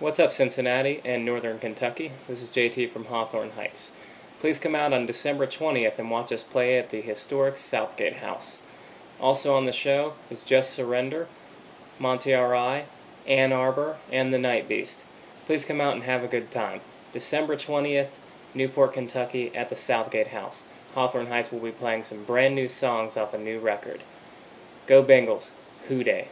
What's up, Cincinnati and Northern Kentucky? This is JT from Hawthorne Heights. Please come out on December 20th and watch us play at the historic Southgate House. Also on the show is Just Surrender, Monty Are I, Ann Arbor, and The Night Beast. Please come out and have a good time. December 20th, Newport, Kentucky, at the Southgate House. Hawthorne Heights will be playing some brand new songs off a new record. Go Bengals. Who Dey.